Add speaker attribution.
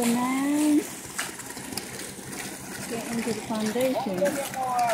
Speaker 1: So get into the foundation.